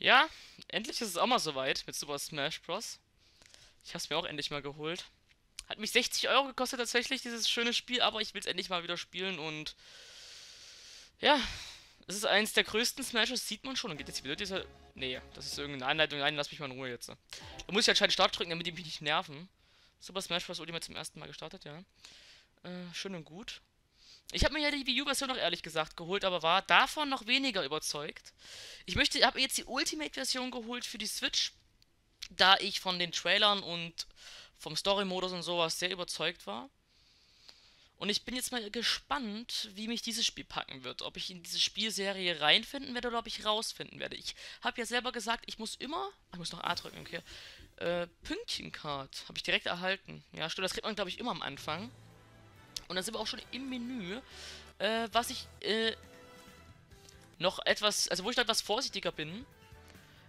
Ja, endlich ist es auch mal soweit mit Super Smash Bros. Ich hab's mir auch endlich mal geholt. Hat mich 60 Euro gekostet tatsächlich, dieses schöne Spiel, aber ich will es endlich mal wieder spielen und ja, es ist eins der größten Smashes, sieht man schon. Und geht jetzt wieder dieser... Nee, das ist irgendeine Anleitung. Nein, lass mich mal in Ruhe jetzt. Da muss ich anscheinend Start drücken, damit die mich nicht nerven. Super Smash Bros. Ultimate zum ersten Mal gestartet, ja. Äh, schön und gut. Ich habe mir ja die Wii U-Version noch ehrlich gesagt geholt, aber war davon noch weniger überzeugt. Ich möchte, habe jetzt die Ultimate-Version geholt für die Switch, da ich von den Trailern und vom Story-Modus und sowas sehr überzeugt war. Und ich bin jetzt mal gespannt, wie mich dieses Spiel packen wird. Ob ich in diese Spielserie reinfinden werde oder ob ich rausfinden werde. Ich habe ja selber gesagt, ich muss immer. Ich muss noch A drücken, okay. Äh, Pünktchencard. Habe ich direkt erhalten. Ja, stimmt, das kriegt man, glaube ich, immer am Anfang. Und dann sind wir auch schon im Menü. Äh, was ich, äh, noch etwas. Also, wo ich noch etwas vorsichtiger bin,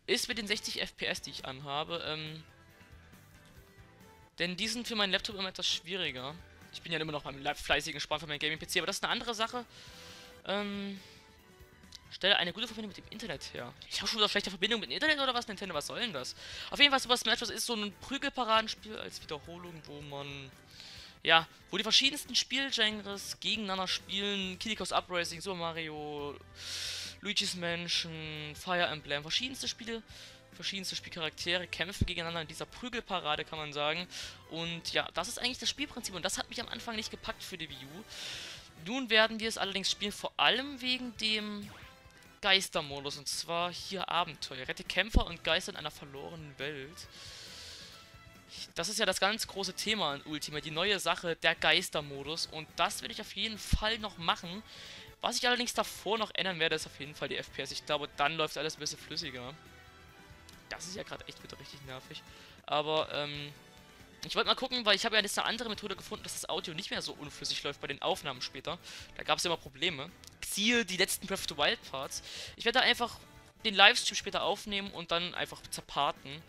ist mit den 60 FPS, die ich anhabe. Ähm, denn die sind für meinen Laptop immer etwas schwieriger. Ich bin ja immer noch beim fleißigen Sparen für meinen Gaming-PC, aber das ist eine andere Sache. Ähm, stelle eine gute Verbindung mit dem Internet her. Ich habe schon wieder schlechte Verbindung mit dem Internet oder was, Nintendo? Was soll denn das? Auf jeden Fall, Super Smash Bros. ist so ein Prügelparadenspiel als Wiederholung, wo man... Ja, wo die verschiedensten Spielgenres gegeneinander spielen. Kidikos Upracing, Super Mario, Luigi's Mansion, Fire Emblem, verschiedenste Spiele verschiedenste Spielcharaktere kämpfen gegeneinander in dieser Prügelparade, kann man sagen. Und ja, das ist eigentlich das Spielprinzip und das hat mich am Anfang nicht gepackt für die Wii U. Nun werden wir es allerdings spielen, vor allem wegen dem Geistermodus. Und zwar hier Abenteuer. Rette Kämpfer und Geister in einer verlorenen Welt. Das ist ja das ganz große Thema in Ultima, die neue Sache, der Geistermodus. Und das werde ich auf jeden Fall noch machen. Was ich allerdings davor noch ändern werde, ist auf jeden Fall die FPS. Ich glaube, dann läuft alles ein bisschen flüssiger. Das ist ja gerade echt wieder richtig nervig. Aber, ähm, ich wollte mal gucken, weil ich habe ja jetzt eine andere Methode gefunden, dass das Audio nicht mehr so unflüssig läuft bei den Aufnahmen später. Da gab es ja immer Probleme. Siehe die letzten Breath of the Wild Parts. Ich werde da einfach den Livestream später aufnehmen und dann einfach zerparten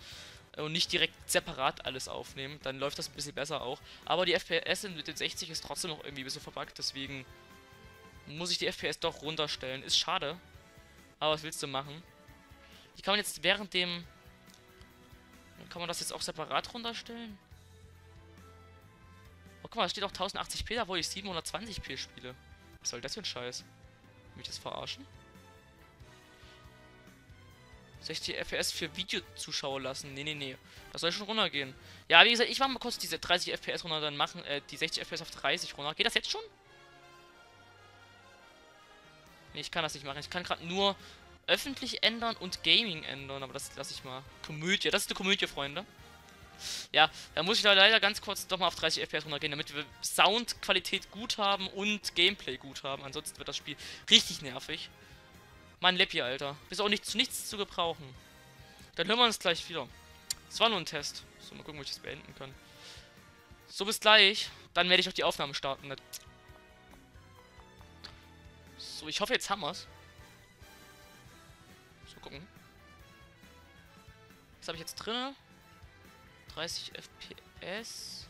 und nicht direkt separat alles aufnehmen. Dann läuft das ein bisschen besser auch. Aber die FPS mit den 60 ist trotzdem noch irgendwie ein bisschen verbuggt, deswegen muss ich die FPS doch runterstellen. Ist schade. Aber was willst du machen? Die kann man jetzt während dem... Kann man das jetzt auch separat runterstellen? Oh, guck mal, da steht auch 1080p, da wo ich 720p spiele. Was soll das für ein Scheiß? Will ich das verarschen? 60 FPS für Videozuschauer lassen. Nee, nee, nee. Das soll schon runtergehen. Ja, wie gesagt, ich mach mal kurz diese 30 FPS runter, dann machen, äh, die 60 FPS auf 30 runter. Geht das jetzt schon? Nee, ich kann das nicht machen. Ich kann gerade nur öffentlich ändern und Gaming ändern, aber das lasse ich mal. Komödie, das ist eine Komödie, Freunde. Ja, da muss ich da leider ganz kurz doch mal auf 30 FPS runtergehen, damit wir Soundqualität gut haben und Gameplay gut haben. Ansonsten wird das Spiel richtig nervig. Mann, Leppi, Alter. Bist auch nicht zu nichts zu gebrauchen. Dann hören wir uns gleich wieder. Das war nur ein Test. So, mal gucken, wo ich das beenden kann. So, bis gleich. Dann werde ich auch die Aufnahme starten. So, ich hoffe, jetzt haben wir es. gucken. Was habe ich jetzt drin? 30 FPS.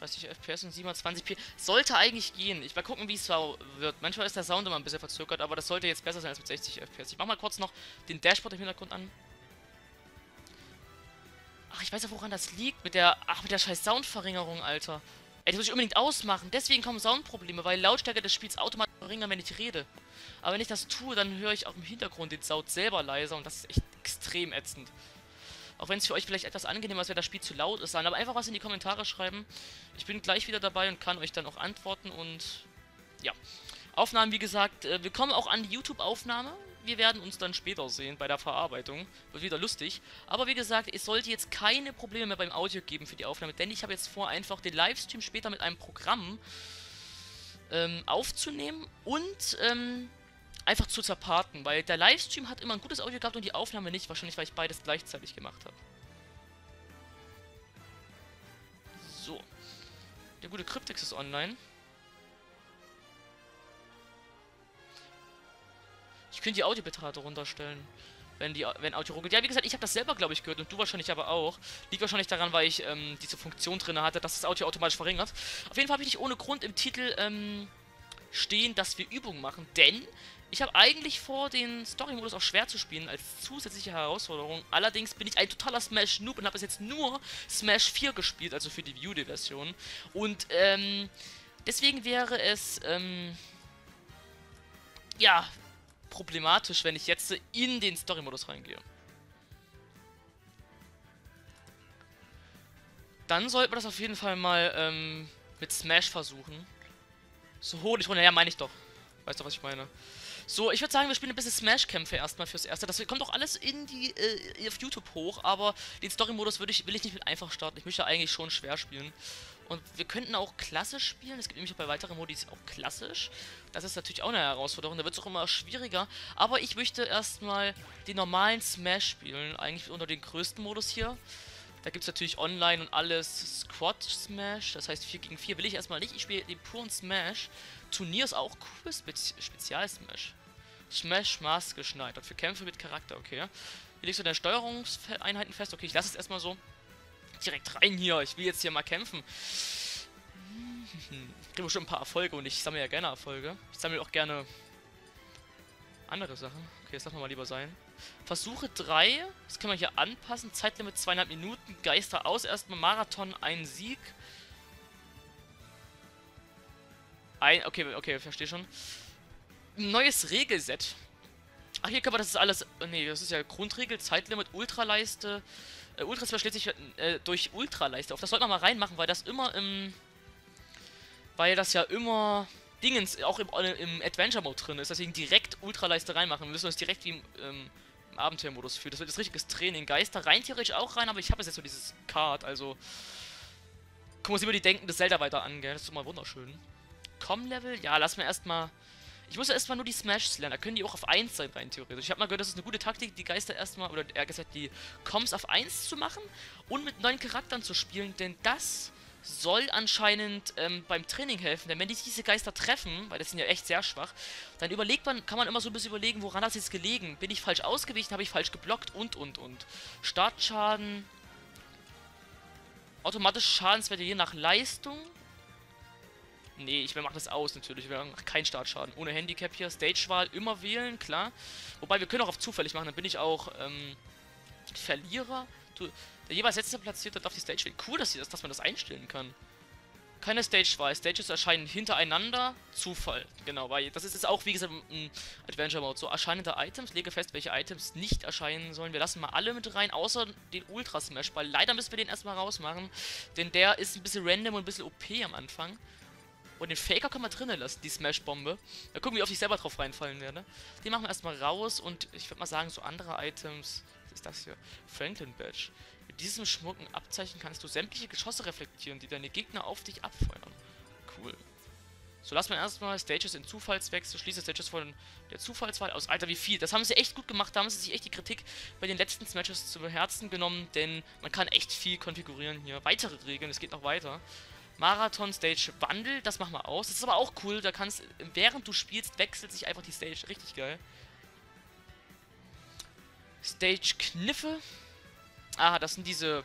30 FPS und 720p. Sollte eigentlich gehen. Ich mal gucken, wie es wird. Manchmal ist der Sound immer ein bisschen verzögert, aber das sollte jetzt besser sein als mit 60 FPS. Ich mach mal kurz noch den Dashboard im Hintergrund an. Ach, ich weiß ja, woran das liegt. Mit der. Ach, mit der scheiß Soundverringerung, Alter. Ey, das muss ich unbedingt ausmachen. Deswegen kommen Soundprobleme, weil Lautstärke des Spiels automatisch verringern, wenn ich rede. Aber wenn ich das tue, dann höre ich auch im Hintergrund den Sound selber leiser und das ist echt extrem ätzend. Auch wenn es für euch vielleicht etwas angenehmer ist, wenn das Spiel zu laut ist, aber einfach was in die Kommentare schreiben. Ich bin gleich wieder dabei und kann euch dann auch antworten und ja. Aufnahmen, wie gesagt, äh, wir kommen auch an die YouTube-Aufnahme. Wir werden uns dann später sehen bei der Verarbeitung. Wird wieder lustig. Aber wie gesagt, es sollte jetzt keine Probleme mehr beim Audio geben für die Aufnahme, denn ich habe jetzt vor, einfach den Livestream später mit einem Programm ähm, aufzunehmen und ähm, einfach zu zerparten, weil der Livestream hat immer ein gutes Audio gehabt und die Aufnahme nicht, wahrscheinlich weil ich beides gleichzeitig gemacht habe. So. Der gute Cryptix ist online. Ich könnte die Audiobitrate runterstellen. Wenn die wenn Audio ruckelt. Ja, wie gesagt, ich habe das selber, glaube ich, gehört und du wahrscheinlich aber auch. Liegt wahrscheinlich daran, weil ich ähm, diese Funktion drin hatte, dass das Audio automatisch verringert. Auf jeden Fall habe ich nicht ohne Grund im Titel ähm, stehen, dass wir Übungen machen, denn Ich habe eigentlich vor, den Story-Modus auch schwer zu spielen, als zusätzliche Herausforderung. Allerdings bin ich ein totaler Smash-Noob und habe bis jetzt nur Smash 4 gespielt, also für die View-Version. Und, ähm, deswegen wäre es, ähm, ja, problematisch, wenn ich jetzt in den Story-Modus reingehe. Dann sollten wir das auf jeden Fall mal, ähm, mit Smash versuchen. So hoch, ich runter, ja, meine ich doch. Weißt du, was ich meine? So, ich würde sagen, wir spielen ein bisschen Smash-Kämpfe erstmal fürs Erste. Das kommt doch alles in die, äh, auf YouTube hoch, aber den Story-Modus ich, will ich nicht mit einfach starten. Ich möchte eigentlich schon schwer spielen. Und wir könnten auch klassisch spielen. Es gibt nämlich auch bei weiteren Modis auch klassisch. Das ist natürlich auch eine Herausforderung. Da wird es auch immer schwieriger. Aber ich möchte erstmal den normalen Smash spielen. Eigentlich unter den größten Modus hier. Da gibt es natürlich online und alles Squad Smash. Das heißt 4 gegen 4 will ich erstmal nicht. Ich spiele den puren Smash. Turnier ist auch cool. Spezi Spezial Smash. Smash maßgeschneidert. Für Kämpfe mit Charakter, okay. Wie legst du deine Steuerungseinheiten fest? Okay, ich lasse es erstmal so. Direkt rein hier. Ich will jetzt hier mal kämpfen. Ich kriege bestimmt ein paar Erfolge und ich sammle ja gerne Erfolge. Ich sammle auch gerne andere Sachen. Okay, das lassen wir mal lieber sein. Versuche 3. Das können wir hier anpassen. Zeitlimit 2,5 Minuten. Geister aus. Erstmal Marathon, ein Sieg. Ein, okay, okay, verstehe schon neues Regelset. Ach, hier kann man, das ist alles, nee, das ist ja Grundregel, Zeitlimit, Ultraleiste. Äh, Ultrasmash schlägt sich äh, durch Ultraleiste auf. Das sollte man mal reinmachen, weil das immer im, weil das ja immer Dingens, auch im, im Adventure-Mode drin ist. Deswegen direkt Ultraleiste reinmachen. Wir müssen uns direkt wie im, ähm, im Abenteuermodus fühlen. Das wird jetzt richtiges Training. Geister rein theoretisch auch rein, aber ich habe jetzt so dieses Card, also... Gucken wir uns immer die Denken des Zelda weiter an, gell? Das ist doch mal wunderschön. Com-Level? Ja, lass mir erstmal ich muss ja erstmal nur die Smashs lernen. Da können die auch auf 1 sein, rein theoretisch. Ich habe mal gehört, das ist eine gute Taktik, die Geister erstmal, oder eher gesagt, die Coms auf 1 zu machen und mit neuen Charakteren zu spielen, denn das soll anscheinend ähm, beim Training helfen. Denn wenn die diese Geister treffen, weil das sind ja echt sehr schwach, dann überlegt man, kann man immer so ein bisschen überlegen, woran es jetzt gelegen? Bin ich falsch ausgewichen? Habe ich falsch geblockt? Und, und, und. Startschaden. Automatische Schadenswerte je nach Leistung. Nee, ich mache das aus natürlich. Wir machen keinen Startschaden. Ohne Handicap hier. Stagewahl immer wählen, klar. Wobei wir können auch auf zufällig machen. Dann bin ich auch ähm, Verlierer. Der jeweils letzte Platzierte darf die Stage wählen. Cool, dass, das, dass man das einstellen kann. Keine Stage-Wahl. Stages erscheinen hintereinander. Zufall. Genau, weil das ist jetzt auch, wie gesagt, ein Adventure-Mode. So, erscheinende Items. Lege fest, welche Items nicht erscheinen sollen. Wir lassen mal alle mit rein, außer den Ultra-Smash-Ball. Leider müssen wir den erstmal rausmachen. Denn der ist ein bisschen random und ein bisschen OP am Anfang. Und den Faker kann man drinnen lassen, die Smash-Bombe. Mal gucken, wie oft ich selber drauf reinfallen werde. Die machen wir erstmal raus und ich würde mal sagen, so andere Items. Was ist das hier? Franklin Badge. Mit diesem schmucken Abzeichen kannst du sämtliche Geschosse reflektieren, die deine Gegner auf dich abfeuern. Cool. So, lass mal erstmal Stages in Zufallswechsel, schließe Stages von der Zufallswahl aus. Alter, wie viel. Das haben sie echt gut gemacht. Da haben sie sich echt die Kritik bei den letzten Smashes zu Herzen genommen, denn man kann echt viel konfigurieren hier. Weitere Regeln, es geht noch weiter. Marathon Stage Wandel, das machen wir aus. Das ist aber auch cool, da kannst, während du spielst, wechselt sich einfach die Stage. Richtig geil. Stage Kniffe. Ah, das sind diese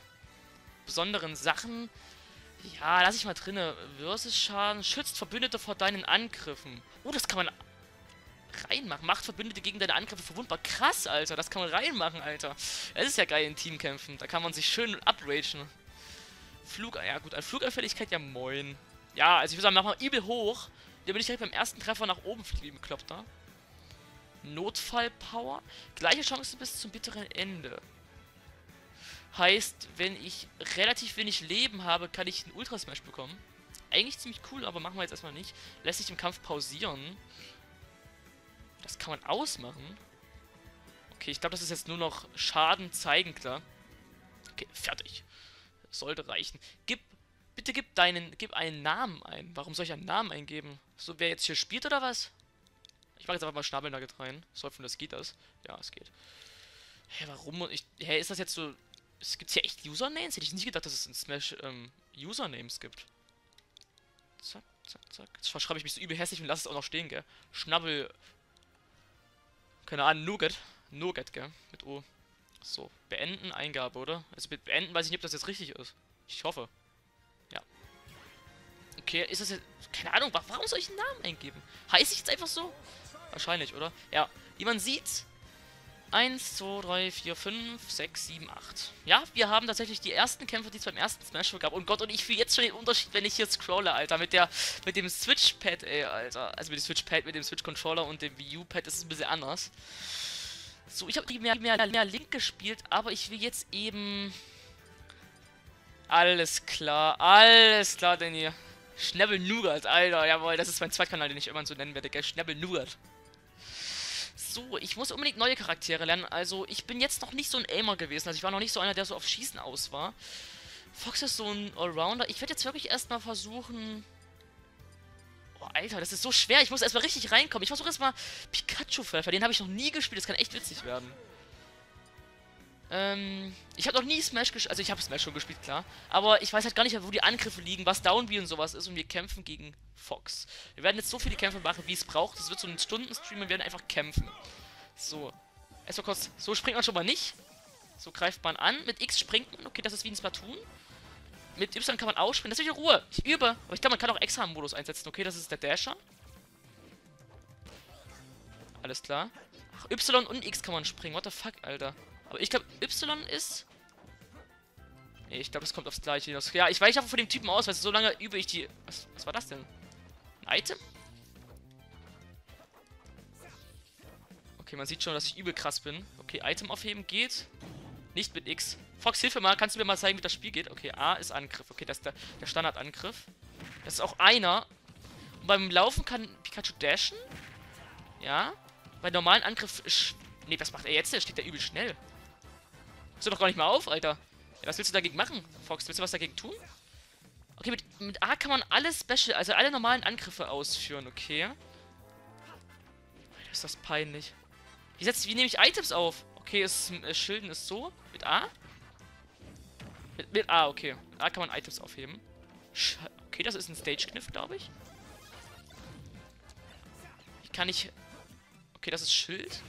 besonderen Sachen. Ja, lass ich mal drinne. Versus Schaden schützt Verbündete vor deinen Angriffen. Oh, das kann man reinmachen. Macht Verbündete gegen deine Angriffe verwundbar. Krass, Alter. Das kann man reinmachen, Alter. Es ist ja geil in Teamkämpfen. Da kann man sich schön upragen. Flug, ja gut, an Fluganfälligkeit ja moin. Ja, also ich würde sagen, mach mal übel hoch. Der bin ich direkt beim ersten Treffer nach oben fliegen, kloppt da. Notfallpower. Gleiche Chance bis zum bitteren Ende. Heißt, wenn ich relativ wenig Leben habe, kann ich einen Ultra Smash bekommen. Eigentlich ziemlich cool, aber machen wir jetzt erstmal nicht. Lässt sich im Kampf pausieren. Das kann man ausmachen. Okay, ich glaube, das ist jetzt nur noch Schaden zeigen, klar. Okay, fertig. Sollte reichen. Gib, bitte gib deinen, gib einen Namen ein. Warum soll ich einen Namen eingeben? So, wer jetzt hier spielt oder was? Ich mache jetzt einfach mal Schnabelnugget rein. So, von das geht das. Ja, es geht. Hä, warum? Ich, hä, ist das jetzt so... Es gibt hier echt Usernames? Hätte ich nicht gedacht, dass es in Smash ähm, Usernames gibt. Zack, zack, zack. Jetzt verschreibe ich mich so übel hässlich und lasse es auch noch stehen, gell? Schnabbel... Keine Ahnung, Nougat. Nougat, gell? Mit O. So, beenden Eingabe, oder? Also mit beenden weiß ich nicht, ob das jetzt richtig ist. Ich hoffe. Ja. Okay, ist das jetzt... Keine Ahnung, warum soll ich einen Namen eingeben? Heiße ich jetzt einfach so? Wahrscheinlich, oder? Ja. Wie man sieht, 1, 2, 3, 4, 5, 6, 7, 8. Ja, wir haben tatsächlich die ersten Kämpfe, die es beim ersten Smash gab. Und Gott, und ich fühle jetzt schon den Unterschied, wenn ich hier scrolle, Alter. Mit der, mit dem Switch-Pad, ey, Alter. Also mit dem Switch-Pad, mit dem Switch-Controller und dem Wii U-Pad ist es ein bisschen anders. So, ich habe mehr, mehr, mehr Link gespielt, aber ich will jetzt eben... Alles klar, alles klar, Danny. Schnäbel Nougat, Alter, jawohl, das ist mein Zweitkanal, den ich irgendwann so nennen werde, gell? Schnäbel Nougat. So, ich muss unbedingt neue Charaktere lernen. Also, ich bin jetzt noch nicht so ein Aimer gewesen. Also, ich war noch nicht so einer, der so auf Schießen aus war. Fox ist so ein Allrounder. Ich werde jetzt wirklich erstmal versuchen... Oh, Alter, das ist so schwer. Ich muss erstmal richtig reinkommen. Ich versuche erstmal Pikachu-Pfeffer. Den habe ich noch nie gespielt. Das kann echt witzig werden. Ähm, ich habe noch nie Smash gespielt. Also ich habe Smash schon gespielt, klar. Aber ich weiß halt gar nicht, wo die Angriffe liegen, was Downbeat und sowas ist. Und wir kämpfen gegen Fox. Wir werden jetzt so viele Kämpfe machen, wie es braucht. Es wird so ein Stundenstream und wir werden einfach kämpfen. So. Erstmal kurz. So springt man schon mal nicht. So greift man an. Mit X springt man. Okay, das ist wie ein Splatoon. Mit Y kann man ausspringen. Das ist wieder Ruhe. Ich übe. Aber ich glaube, man kann auch extra Modus einsetzen. Okay, das ist der Dasher. Alles klar. Ach, Y und X kann man springen. What the fuck, Alter. Ich glaube, Y ist... Nee, ich glaube, es kommt aufs Gleiche hinaus. Ja, ich weiche einfach von dem Typen aus, weil so lange übe ich die... Was, was war das denn? Ein Item? Okay, man sieht schon, dass ich übel krass bin. Okay, Item aufheben geht. Nicht mit X. Fox, hilf mir mal. Kannst du mir mal zeigen, wie das Spiel geht? Okay, A ist Angriff. Okay, das ist der, der Standardangriff. Das ist auch einer. Und beim Laufen kann Pikachu dashen. Ja. Bei normalen Angriff... Nee, was macht er jetzt? Der steht da übel schnell. Hörst du doch gar nicht mal auf, Alter. Was willst du dagegen machen, Fox? Willst du was dagegen tun? Okay, mit, mit A kann man alle Special, also alle normalen Angriffe ausführen, okay. Ist das peinlich. Wie, setz, wie nehme ich Items auf? Okay, ist, äh, Schilden ist so. Mit A? Mit, mit A, okay. Mit A kann man Items aufheben. Sch okay, das ist ein Stage-Kniff, glaube ich. Wie kann ich... Okay, das ist Schild.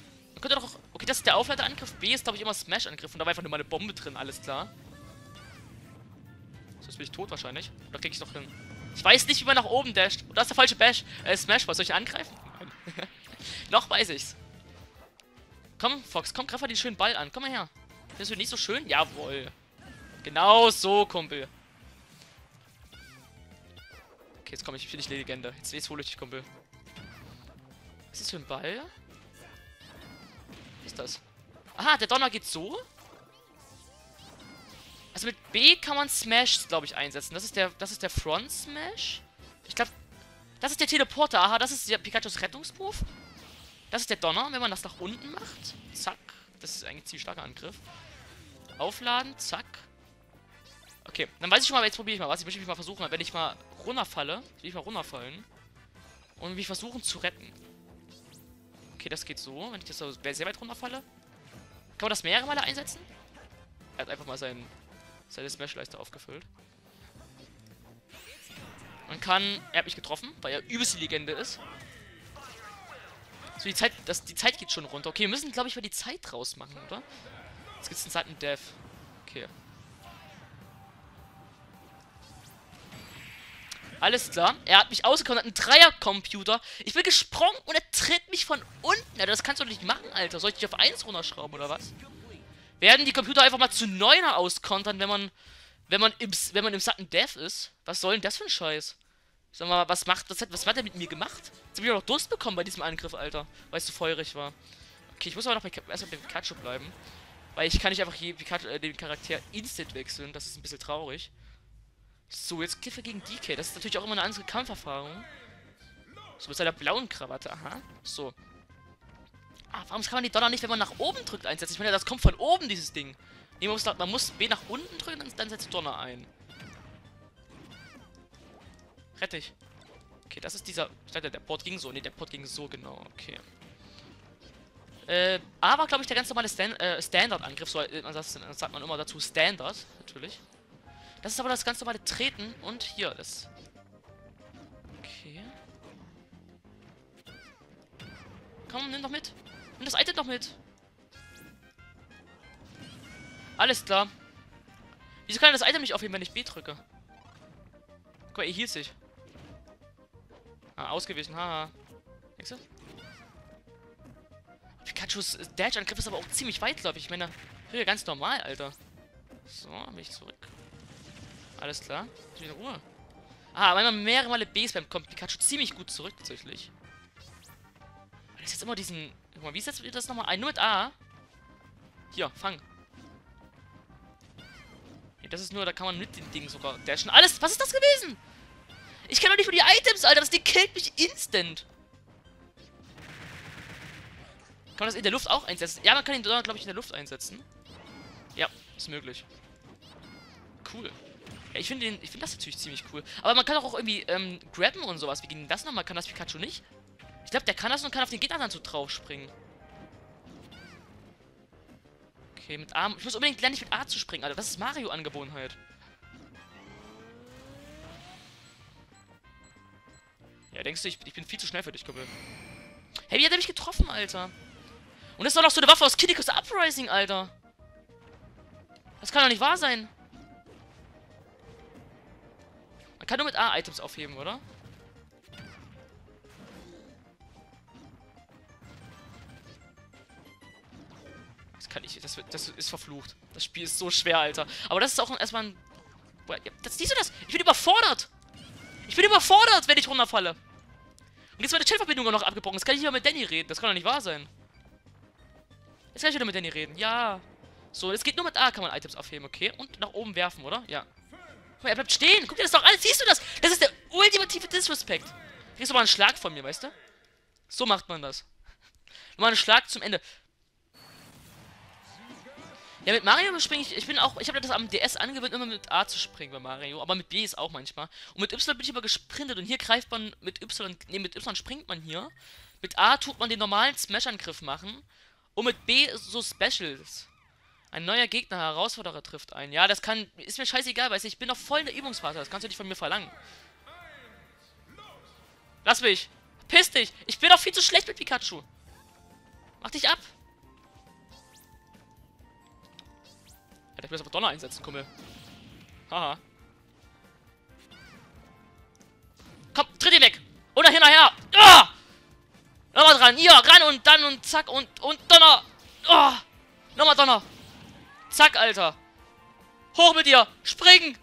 Könnte doch... Okay, das ist der Aufleiterangriff. B ist, glaube ich, immer Smash-Angriff. Und da war einfach nur mal eine Bombe drin, alles klar. So, jetzt bin ich tot wahrscheinlich. Oder krieg ich noch hin? Ich weiß nicht, wie man nach oben dasht. Und da ist der falsche Bash. Äh, Smash, was soll ich angreifen? noch weiß ich's. Komm, Fox, komm, greif mal den schönen Ball an. Komm mal her. Findest du nicht so schön? Jawohl. Genau so, Kumpel. Okay, jetzt komme ich, finde ich Legende. Jetzt, jetzt hole ich dich, Kumpel. Was ist das für ein Ball? Ist das? Aha, der Donner geht so. Also mit B kann man Smash, glaube ich, einsetzen. Das ist der, das ist der Front Smash. Ich glaube, das ist der Teleporter. Aha, das ist der Pikachus Rettungswurf. Das ist der Donner, wenn man das nach unten macht. Zack. Das ist eigentlich ein ziemlich starker Angriff. Aufladen, zack. Okay, dann weiß ich schon mal, jetzt probiere ich mal was. Ich möchte mich mal versuchen, wenn ich mal runterfalle, will ich mal runterfallen. Und mich versuchen zu retten. Okay, das geht so. Wenn ich das so sehr weit runterfalle. Kann man das mehrere Male einsetzen? Er hat einfach mal sein, seine Smash-Leiste aufgefüllt. Man kann... Er hat mich getroffen, weil er übelst die Legende ist. So, die Zeit, das, die Zeit geht schon runter. Okay, wir müssen, glaube ich, mal die Zeit rausmachen, oder? Jetzt gibt es einen Seiten Death. Okay. Alles klar. Er hat mich ausgekommen, hat einen Dreier-Computer. Ich bin gesprungen und er tritt mich von unten. Ja, das kannst du doch nicht machen, Alter. Soll ich dich auf 1 runterschrauben, oder was? Werden die Computer einfach mal zu 9er auskontern, wenn man, wenn man im, wenn man im satten Death ist? Was soll denn das für ein Scheiß? Sag mal, was macht das? Was hat er mit mir gemacht? Jetzt hab ich noch Durst bekommen bei diesem Angriff, Alter. Weil es so feurig war. Okay, ich muss aber noch bei, erstmal bei Pikachu bleiben. Weil ich kann nicht einfach hier Pikachu, äh, den Charakter instant wechseln. Das ist ein bisschen traurig. So, jetzt Kiffer gegen DK. Das ist natürlich auch immer eine andere Kampferfahrung. So, mit seiner blauen Krawatte. Aha. So. Ah, warum kann man die Donner nicht, wenn man nach oben drückt, einsetzen? Ich meine, das kommt von oben, dieses Ding. Nee, man muss, man muss B nach unten drücken, dann, dann setzt Donner ein. Rette ich. Okay, das ist dieser... Ich der Port ging so. Ne, der Port ging so, genau. Okay. Äh, A war, glaube ich, der ganz normale Stan äh, Standard-Angriff. So, äh, sagt man immer dazu. Standard, natürlich. Das ist aber das ganz normale Treten. Und hier, das... Okay. Komm, nimm doch mit. Nimm das Item doch mit. Alles klar. Wieso kann er das Item nicht aufheben, wenn ich B drücke? Guck mal, er hielt sich. Ah, ausgewichen, haha. Denkst du? Pikachus Dash-Angriff ist aber auch ziemlich weitläufig. Ich meine, hier ganz normal, Alter. So, bin ich zurück. Alles klar. Ich bin in Ruhe. Ah, wenn man mehrere Male B spammt, kommt Pikachu ziemlich gut zurück, tatsächlich. Das ist jetzt immer diesen... Guck mal, wie setzt ihr das nochmal ein? Nur mit A. Hier, fang. Nee, das ist nur, da kann man mit den Dingen sogar dashen. Alles, was ist das gewesen? Ich kenne doch nicht nur die Items, Alter. Das Ding killt mich instant. Kann man das in der Luft auch einsetzen? Ja, man kann ihn, glaube ich, in der Luft einsetzen. Ja, ist möglich. Cool. Ich finde find das natürlich ziemlich cool. Aber man kann auch irgendwie ähm, grabben und sowas. Wie ging das nochmal? Kann das Pikachu nicht? Ich glaube, der kann das und kann auf den Gegner dann so drauf springen. Okay, mit A. Ich muss unbedingt lernen, nicht mit A zu springen, Alter. Das ist Mario-Angewohnheit. Ja, denkst du, ich, ich, bin viel zu schnell für dich, Kumpel. Hey, wie hat er mich getroffen, Alter? Und das ist doch noch so eine Waffe aus Kid Uprising, Alter. Das kann doch nicht wahr sein. Man kann nur mit A-Items aufheben, oder? Das kann ich. Das, das ist verflucht. Das Spiel ist so schwer, Alter. Aber das ist auch erstmal ein. Das, siehst du das? Ich bin überfordert! Ich bin überfordert, wenn ich runterfalle. Und jetzt ist meine Chatverbindung noch abgebrochen. Jetzt kann ich nicht mehr mit Danny reden. Das kann doch nicht wahr sein. Jetzt kann ich wieder mit Danny reden. Ja. So, es geht nur mit A, kann man Items aufheben, okay? Und nach oben werfen, oder? Ja. Guck mal, er bleibt stehen. Guck dir das doch an. Siehst du das? Das ist der ultimative Disrespect. Kriegst du mal einen Schlag von mir, weißt du? So macht man das. Mal einen Schlag zum Ende. Ja, mit Mario springe ich. Ich bin auch. Ich habe das am DS angewöhnt, immer mit A zu springen bei Mario. Aber mit B ist auch manchmal. Und mit Y bin ich immer gesprintet. Und hier greift man mit Y. Ne, mit Y springt man hier. Mit A tut man den normalen Smash-Angriff machen. Und mit B so Specials. Ein neuer Gegner, Herausforderer trifft ein. Ja, das kann. Ist mir scheißegal, weil ich bin noch voll in der Übungsphase. Das kannst du nicht von mir verlangen. Lass mich. Piss dich. Ich bin doch viel zu schlecht mit Pikachu. Mach dich ab. Ja, der will aber Donner einsetzen, Kumpel. Haha. Komm, tritt ihn weg. Oder hinterher. Ah! Nochmal dran. Hier, ran und dann und zack und, und Donner. Oh! Nochmal Donner. Zack, Alter. Hoch mit dir. Springen.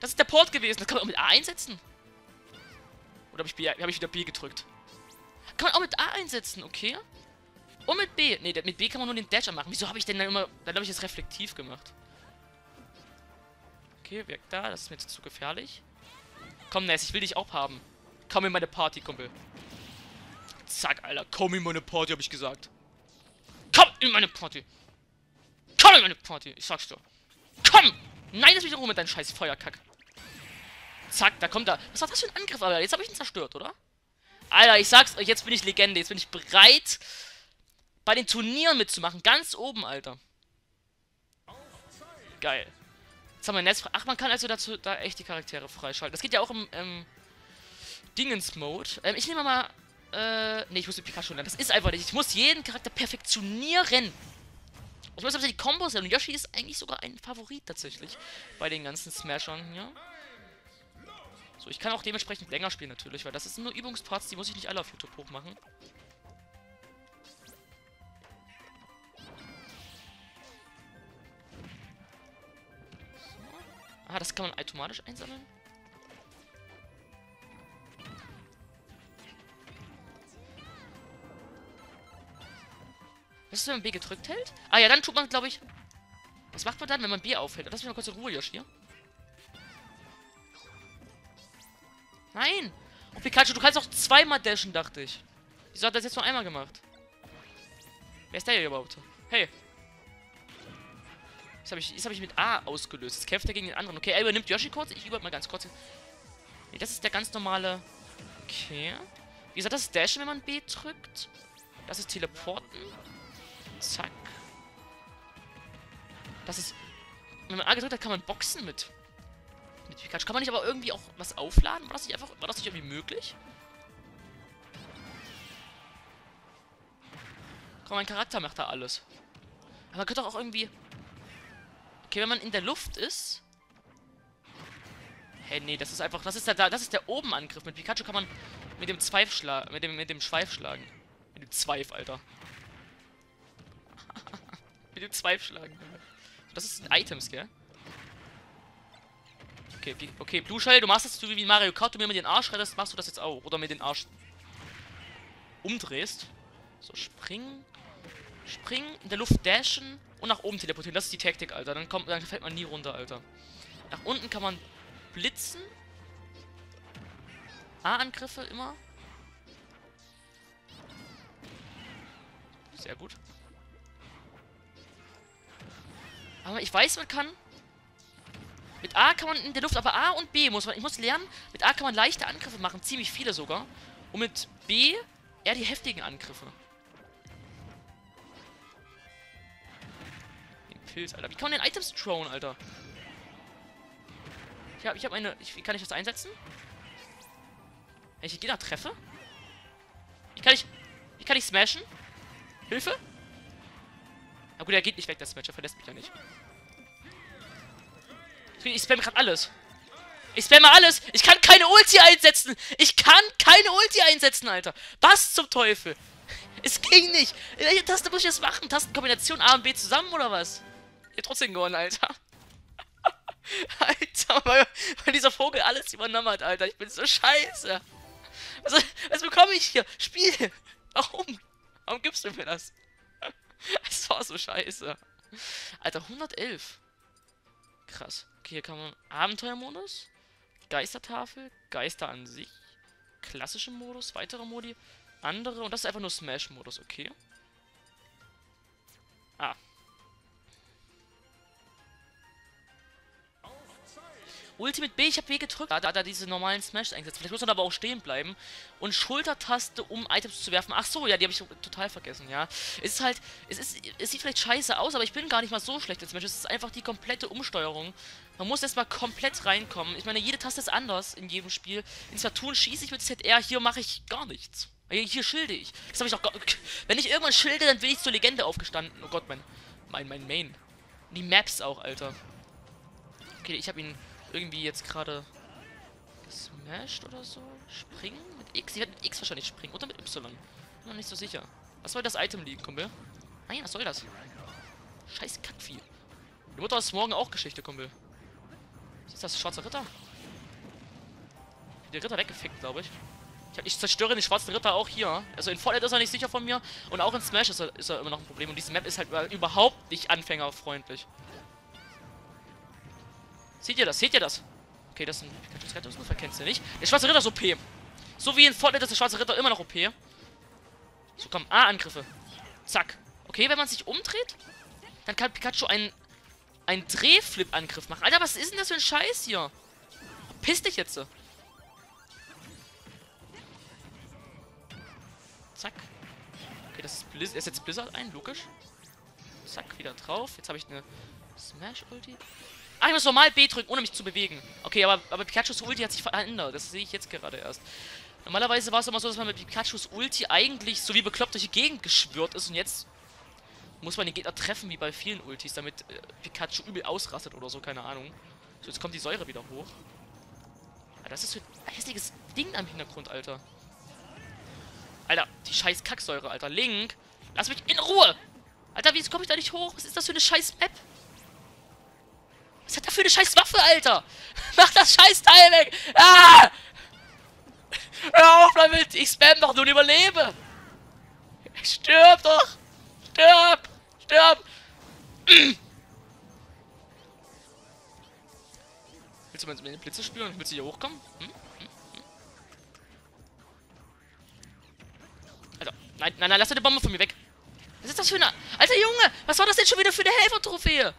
Das ist der Port gewesen. Das kann man auch mit A einsetzen. Oder habe ich, hab ich wieder B gedrückt? Kann man auch mit A einsetzen, okay? Und mit B. Ne, mit B kann man nur den Dash machen. Wieso habe ich denn dann immer... Dann habe ich das reflektiv gemacht. Okay, wirkt da. Das ist mir jetzt zu gefährlich. Komm, Ness, ich will dich auch haben. Komm in meine Party, Kumpel. Zack, Alter. Komm in meine Party, habe ich gesagt. Komm in meine Party. Komm in meine Party. Ich sag's dir. Komm! Nein, lass mich Ruhe mit deinem scheiß Feuerkack. Zack, da kommt er. Was war das für ein Angriff, Alter? Jetzt habe ich ihn zerstört, oder? Alter, ich sag's euch, jetzt bin ich Legende. Jetzt bin ich bereit, bei den Turnieren mitzumachen. Ganz oben, Alter. Geil. Jetzt haben wir Netz. Ach, man kann also dazu da echt die Charaktere freischalten. Das geht ja auch im ähm, Dingens-Mode. Ähm, ich nehme mal. Äh, nee, ich muss mit Pikachu lernen. Das ist einfach nicht. Ich muss jeden Charakter perfektionieren. Ich muss aber die Kombos lernen. Yoshi ist eigentlich sogar ein Favorit tatsächlich. Bei den ganzen Smashern hier. So, ich kann auch dementsprechend länger spielen natürlich, weil das sind nur Übungsparts, die muss ich nicht alle auf YouTube hochmachen. Ah, das kann man automatisch einsammeln. Was ist, wenn man B gedrückt hält? Ah ja, dann tut man, glaube ich... Was macht man dann, wenn man B aufhält? Lass mich mal kurz in Ruhe, Josh, hier. Nein! Oh, Pikachu, du kannst auch zweimal dashen, dachte ich. Wieso hat das jetzt nur einmal gemacht? Wer ist der hier überhaupt? Hey, das habe ich, hab ich mit A ausgelöst. Jetzt kämpft er gegen den anderen. Okay, er übernimmt Yoshi kurz. Ich übernehme mal ganz kurz. Nee, das ist der ganz normale... Okay. Wie gesagt, das ist Dashen, wenn man B drückt. Das ist Teleporten. Zack. Das ist... Wenn man A gedrückt hat, kann man boxen mit... Mit Pikachu. Kann man nicht aber irgendwie auch was aufladen? War das nicht einfach... War das nicht irgendwie möglich? Komm, mein Charakter macht da alles. Aber man könnte auch irgendwie... Okay, wenn man in der Luft ist... Hey, nee, das ist einfach... Das ist der, das ist der Obenangriff. Mit Pikachu kann man mit dem Zweif schlagen. Mit dem, mit dem Schweif schlagen. Mit dem Zweif, Alter. Mit dem Zweifschlagen. Das ist Items, gell? Okay, okay, Blue Shell, du machst das so wie Mario Kart, du mir mit den Arsch rettest, machst du das jetzt auch. Oder mit den Arsch umdrehst. So, springen. Springen, in der Luft dashen und nach oben teleportieren. Das ist die Taktik, Alter. Dann, kommt, dann fällt man nie runter, Alter. Nach unten kann man blitzen. A-Angriffe immer. Sehr gut. Aber ich weiß, man kann... Mit A kann man in der Luft, aber A und B muss man... Ich muss lernen, mit A kann man leichte Angriffe machen, ziemlich viele sogar. Und mit B eher die heftigen Angriffe. Den Pilz, Alter. Wie kann man den Items throwen, Alter? Ich habe ich hab eine... Ich, wie kann ich das einsetzen? Wenn ich den Gegner treffe? Wie kann ich... Wie kann ich smashen? Hilfe? Na gut, er geht nicht weg, das Match. Er verlässt mich ja nicht. Ich spamme gerade alles. Ich spamme alles. Ich kann keine Ulti einsetzen. Ich kann keine Ulti einsetzen, Alter. Was zum Teufel? Es ging nicht. Welche Taste muss ich jetzt machen? Tastenkombination A und B zusammen oder was? Ich hab trotzdem gewonnen, Alter. Alter, weil, weil, dieser Vogel alles übernommen hat, Alter. Ich bin so scheiße. Was, was bekomme ich hier? Spiel. Warum? Warum gibst du mir das? War so scheiße. Alter, 111. Krass. Okay, hier kann man Abenteuermodus, Geistertafel, Geister an sich, klassische Modus, weitere Modi, andere und das ist einfach nur Smash-Modus, okay. Ah, Ultimate B, ich habe B gedrückt, da hat er diese normalen Smash eingesetzt. Vielleicht muss man aber auch stehen bleiben. Und Schultertaste, um Items zu werfen. Ach so, ja, die habe ich total vergessen, ja. Es ist halt, es ist, es sieht vielleicht scheiße aus, aber ich bin gar nicht mal so schlecht als Mensch. Es ist einfach die komplette Umsteuerung. Man muss erstmal komplett reinkommen. Ich meine, jede Taste ist anders in jedem Spiel. In Splatoon schieße ich mit ZR, hier mache ich gar nichts. Hier schilde ich. Das habe ich auch gar... Wenn ich irgendwann schilde, dann bin ich zur Legende aufgestanden. Oh Gott, mein, mein, mein Main. Die Maps auch, Alter. Okay, ich habe ihn irgendwie jetzt gerade gesmashed oder so. Springen? Mit X? Ich werde mit X wahrscheinlich springen. Oder mit Y. Bin noch nicht so sicher. Was soll das Item liegen, Kumpel? Nein, was soll das? Scheiß Kackvieh. Die Mutter ist morgen auch Geschichte, Kumpel. Ist das schwarze Ritter? Der Ritter weggefickt, glaube ich. ich. Ich zerstöre den schwarzen Ritter auch hier. Also in Fortnite ist er nicht sicher von mir. Und auch in Smash ist er, ist er immer noch ein Problem. Und diese Map ist halt überhaupt nicht anfängerfreundlich. Seht ihr das? Seht ihr das? Okay, das ist ein Pikachu's Rettungsruf, erkennst du nicht. Der schwarze Ritter ist OP. So wie in Fortnite ist der schwarze Ritter immer noch OP. So, komm. A-Angriffe. Zack. Okay, wenn man sich umdreht, dann kann Pikachu einen, einen Drehflip-Angriff machen. Alter, was ist denn das für ein Scheiß hier? Piss dich jetzt. Zack. Okay, das ist, Blizz ist jetzt Blizzard ein, logisch. Zack, wieder drauf. Jetzt habe ich eine Smash-Ulti. Ah, ich muss normal B drücken, ohne mich zu bewegen. Okay, aber, aber Pikachus Ulti hat sich verändert. Das sehe ich jetzt gerade erst. Normalerweise war es immer so, dass man mit Pikachus Ulti eigentlich so wie bekloppt durch die Gegend geschwört ist. Und jetzt muss man den Gegner treffen, wie bei vielen Ultis, damit äh, Pikachu übel ausrastet oder so, keine Ahnung. So, jetzt kommt die Säure wieder hoch. Alter, das ist für ein hässliches Ding am Hintergrund, Alter. Alter, die scheiß Kacksäure, Alter. Link, lass mich in Ruhe! Alter, wie komme ich da nicht hoch? Was ist das für eine scheiß Map? Was hat er für eine scheiß Waffe, Alter? Mach das scheiß Teil weg! Ah! Hör auf damit! Ich spam doch nur und überlebe! Stirb doch! Stirb! Stirb! Willst du mal den Blitze spüren? Willst du hier hochkommen? Hm? Hm? Hm? Alter, nein, nein, nein, lass deine Bombe von mir weg! Was ist das für eine... Alter Junge! Was war das denn schon wieder für eine Helfer-Trophäe?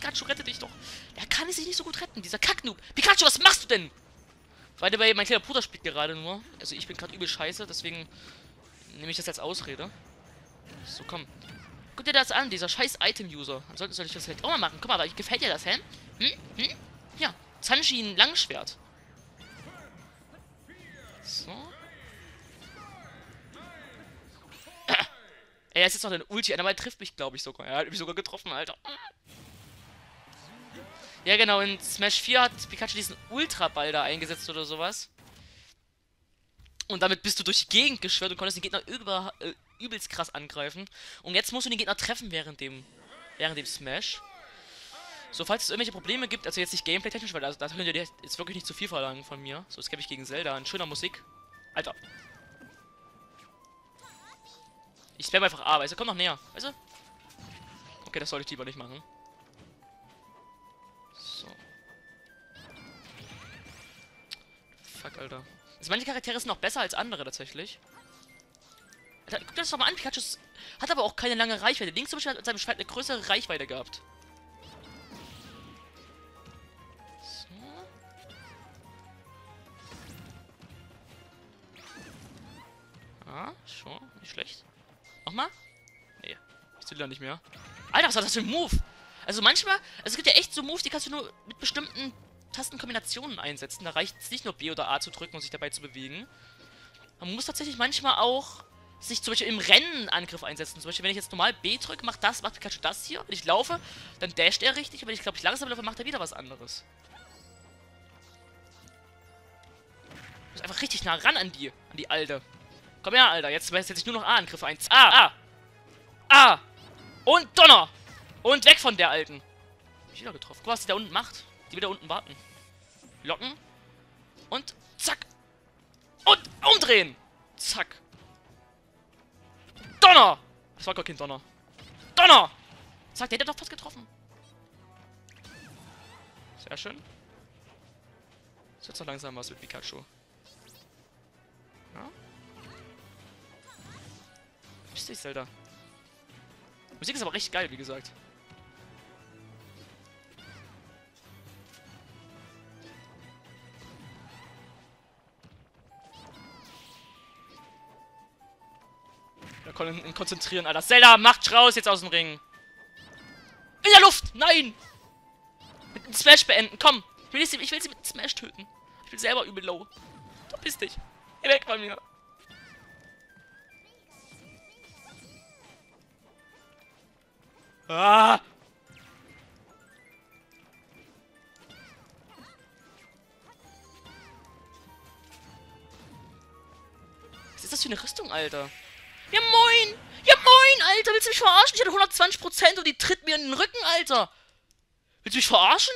Pikachu, rette dich doch. Er kann sich nicht so gut retten, dieser Kacknoob. Pikachu, was machst du denn? Weil dabei mein kleiner Bruder spielt gerade nur. Also ich bin gerade übel scheiße, deswegen nehme ich das als Ausrede. So, komm. Guck dir das an, dieser scheiß Item-User. Ansonsten soll ich das halt auch mal machen. Guck mal, gefällt dir das, hä? Hm? Hm? Ja, Zanshin Langschwert. So. Er ist jetzt noch eine Ulti. Einer trifft mich, glaube ich, sogar. Er hat mich sogar getroffen, Alter. Ja, genau, in Smash 4 hat Pikachu diesen Ultra-Ball da eingesetzt oder sowas. Und damit bist du durch die Gegend geschwört und konntest den Gegner über, äh, übelst krass angreifen. Und jetzt musst du den Gegner treffen während dem, während dem Smash. So, falls es irgendwelche Probleme gibt, also jetzt nicht gameplay-technisch, weil da, da könnt ihr jetzt wirklich nicht zu viel verlangen von mir. So, jetzt kämpfe ich gegen Zelda, in schöner Musik. Alter. Ich spam einfach A, weißt du, komm noch näher, weißt du? Okay, das sollte ich lieber nicht machen. Alter. Also manche Charaktere sind noch besser als andere tatsächlich. Alter, guck dir das doch mal an, Pikachu hat aber auch keine lange Reichweite. Links zum Beispiel hat mit seinem Schwert eine größere Reichweite gehabt. Ah, schon. Nicht schlecht. Nochmal? Nee. Ich will da nicht mehr. Alter, was war das für ein Move? Also manchmal, also es gibt ja echt so Moves, die kannst du nur mit bestimmten Tastenkombinationen einsetzen. Da reicht es nicht nur B oder A zu drücken und sich dabei zu bewegen. Man muss tatsächlich manchmal auch sich zum Beispiel im Rennen Angriff einsetzen. Zum Beispiel, wenn ich jetzt normal B drücke, macht das, macht Pikachu das hier. Wenn ich laufe, dann dasht er richtig. Und wenn ich, glaube ich, langsam laufe, macht er wieder was anderes. Ich muss einfach richtig nah ran an die, an die Alte. Komm her, Alter. Jetzt setze ich nur noch A-Angriffe ein. A, A. A. Und Donner. Und weg von der Alten. Hab ich wieder getroffen. Guck mal, was die da unten macht. Die wieder unten warten. Locken. Und zack. Und umdrehen. Zack. Donner. Das war gar kein Donner. Donner. Zack, der hat doch fast getroffen. Sehr schön. Jetzt wird so langsam was mit Pikachu. Ja. Verpiss dich, Zelda. Musik ist aber recht geil, wie gesagt. Kon konzentrieren, Alter. Zelda, macht raus jetzt aus dem Ring. In der Luft! Nein! Mit dem Smash beenden, komm! Ich will, sie, ich will sie mit Smash töten. Ich bin selber übel low. Verpiss dich. Geh weg von mir. Ah! Was ist das für eine Rüstung, Alter? Ja, moin! Ja, moin, Alter! Willst du mich verarschen? Ich hatte 120% und die tritt mir in den Rücken, Alter! Willst du mich verarschen?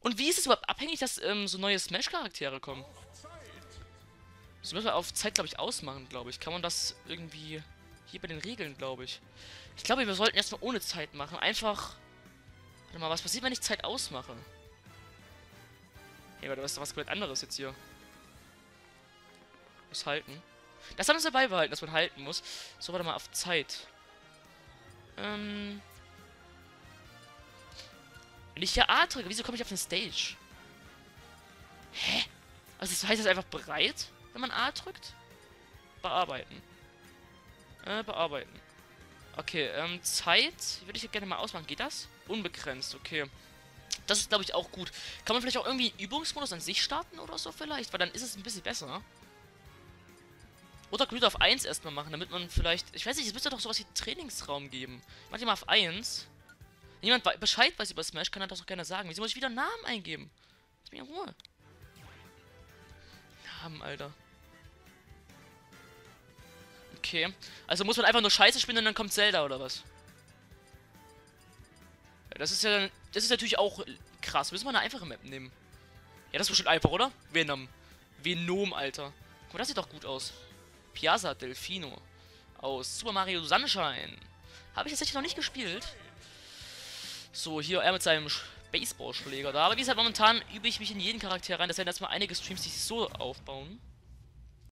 Und wie ist es überhaupt abhängig, dass ähm, so neue Smash-Charaktere kommen? Das müssen wir auf Zeit, glaube ich, ausmachen, glaube ich. Kann man das irgendwie hier bei den Regeln, glaube ich. Ich glaube, wir sollten erstmal ohne Zeit machen. Einfach... Warte mal, was passiert, wenn ich Zeit ausmache? Hey, warte, was ist was komplett anderes jetzt hier? Das halten. Das haben wir dabei behalten, dass man halten muss. So, warte mal, auf Zeit. Ähm... Wenn ich hier A drücke, wieso komme ich auf den Stage? Hä? Also das heißt jetzt einfach bereit, wenn man A drückt? Bearbeiten. Äh, bearbeiten. Okay, ähm, Zeit würde ich gerne mal ausmachen. Geht das? Unbegrenzt, okay. Das ist, glaube ich, auch gut. Kann man vielleicht auch irgendwie einen Übungsmodus an sich starten oder so vielleicht? Weil dann ist es ein bisschen besser. Oder Grid auf 1 erstmal machen, damit man vielleicht... Ich weiß nicht, es müsste doch sowas wie Trainingsraum geben. Mach die mal auf 1. Wenn jemand Bescheid weiß über Smash, kann er das auch gerne sagen. Wieso muss ich wieder Namen eingeben? Lass mich in Ruhe. Namen, Alter. Okay. Also muss man einfach nur Scheiße spielen und dann kommt Zelda oder was? Ja, das ist ja das ist natürlich auch krass. Müssen wir eine einfache Map nehmen. Ja, das ist bestimmt einfach, oder? Venom. Venom, Alter. Guck mal, das sieht doch gut aus. Piazza Delfino. Aus Super Mario Sunshine. Habe ich tatsächlich noch nicht gespielt. So, hier er mit seinem Baseballschläger da. Aber wie gesagt, momentan übe ich mich in jeden Charakter rein. Das werden erstmal einige Streams, die sich so aufbauen.